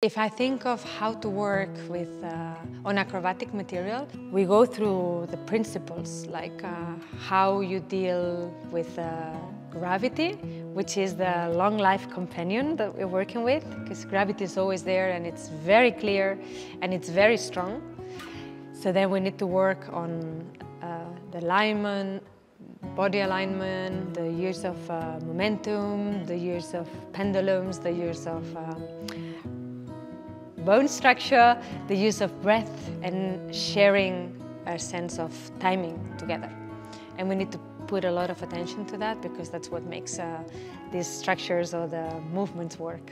If I think of how to work with uh, on acrobatic material, we go through the principles like uh, how you deal with uh, gravity, which is the long life companion that we're working with, because gravity is always there and it's very clear and it's very strong. So then we need to work on uh, the alignment, body alignment, the use of uh, momentum, the use of pendulums, the use of um, bone structure, the use of breath, and sharing a sense of timing together. And we need to put a lot of attention to that because that's what makes uh, these structures or the movements work.